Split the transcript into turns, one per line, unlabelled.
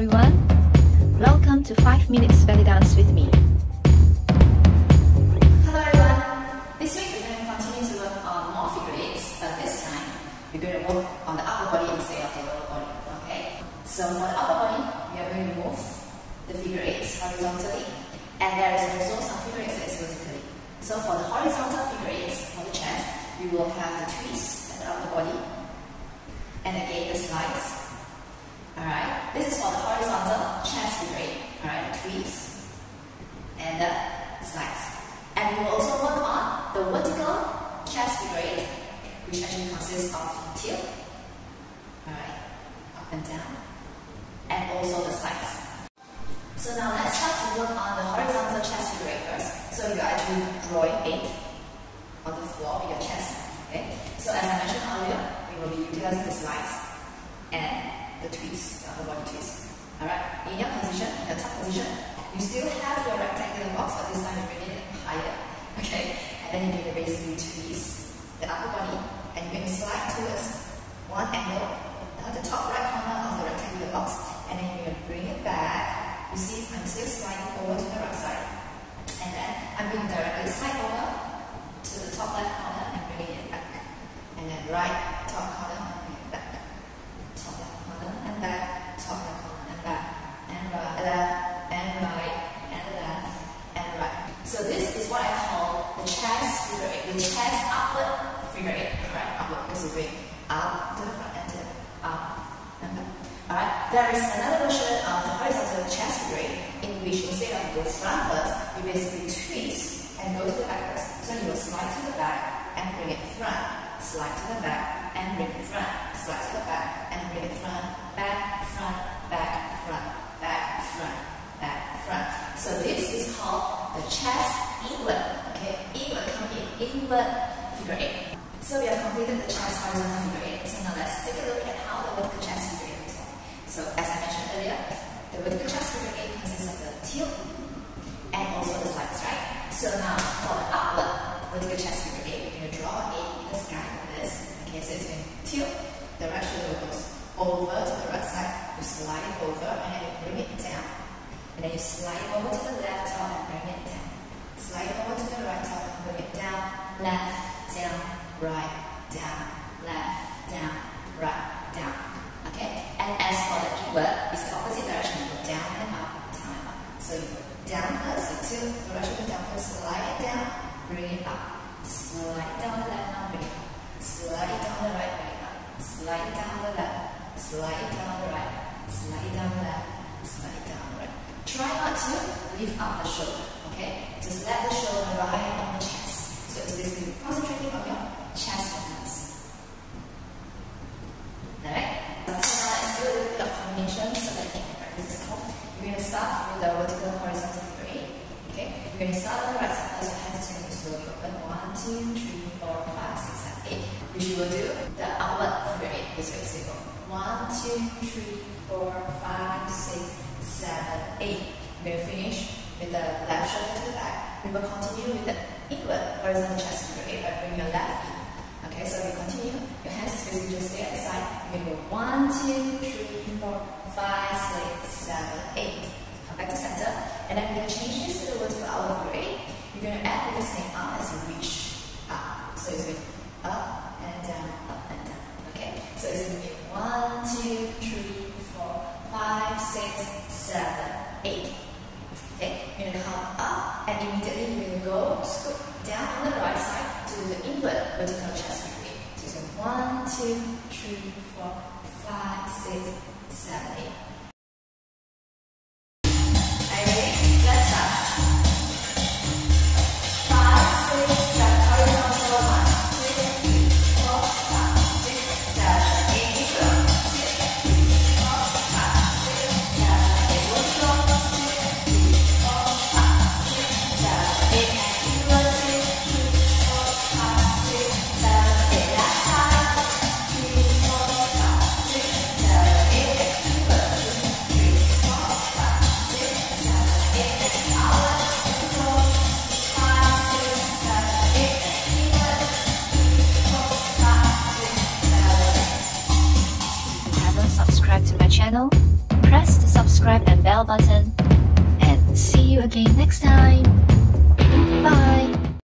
everyone. Welcome to 5 Minutes Belly Dance with Mee.
Hello everyone. This week we're going to continue to work on more figure eights, but this time we're going to work on the upper body instead of the lower body. Okay? So for the upper body, we are going to move the figure eights horizontally, and there is also some figure eights that is vertically. So for the horizontal figure eights for the chest, we will have the twist at the upper body, and again the slides Alright, this is for the horizontal chest figure Alright, twist the sides. And we will also work on the vertical chest figure which actually consists of tilt, alright, up and down, and also the sides. So now let's start to work on the horizontal chest figure first. So you're actually drawing eight on the floor with your chest. Okay. So as I mentioned earlier, we will be utilizing the slides and the twist, the upper body twist. Alright, in your position, in the top position, you still have your but this time you bring it higher. Okay, and then you're going to basically twist the upper body, and you're going to slide towards one angle at the top right corner of the rectangular box, and then you're going to bring it back. You see, I'm still sliding over to the right side, and then I'm going to directly slide over to the top left corner and bring it back, and then right top corner eight, chest upward figure eight, correct? Upward because we're going up to the front and to up and back. Alright, there is another version of the horizontal chest figure eight in which instead of go front first, you basically twist and go to the back first. So you will slide to the back and bring it front, slide to the back and bring it front, slide to the back and bring it front, back, front, back, front, back, front, back, front. So this is called the chest inward. Okay, inward come inward figure eight. So we have completed the chest horizontal figure eight. So now let's take a look at how the vertical chest figure eight looks like. So as I mentioned earlier, the vertical chest figure eight consists of the tilt and also the slides, right? So now for the upward vertical chest figure eight, we're going to draw a in the sky like this. Okay, so it's going to tilt, the right shoulder goes over to the right side, you slide it over and then you bring it down. And then you slide over to the left top and bring it down. Slide over to the right top and bring it down, left, down, right, down, left, down, right, down. Okay? And as for the inward, it's the opposite direction. You go down and up, down and up. So you go down first, so two, shoulder down first, slide it down, bring it up. Slide down the left, now bring it up. Slide it down the right, bring it up. Slide it down the left, Slide down the right, slide down the left, slide down the right. Try not to lift up the shoulder, okay? Just let the shoulder ride on the chest. Basically concentrating on your chest movements. Alright? So now let's do a little bit of combination so that you can practice this home. You're going to start with the vertical horizontal eight. Okay? You're going to start on the right side, so hands are going to slowly open. One, two, three, four, five, six, seven, eight. Which you will do the outward eight this way. So you go one, two, three, four, five, six, seven, eight. We'll finish with the left shoulder to the back. We will continue with the horizontal chest figure eight by bringing your left. Okay, so we continue. Your hands basically just stay at the side. Going to go one, two, three, four, five, six, seven, eight. Come back to center. And then we're going to change this to the vertical outward figure eight. You're going to add the same arm as you reach up. So it's going up and down, up and down. Okay, so it's going to be one, two, three, four, five, six, seven, eight. Okay, you're gonna come up and immediately you're gonna go scoop down on the right side to the inward vertical chest movement. So, so 1, 3, 4, 5, channel,
press the subscribe and bell button, and see you again next time. Bye.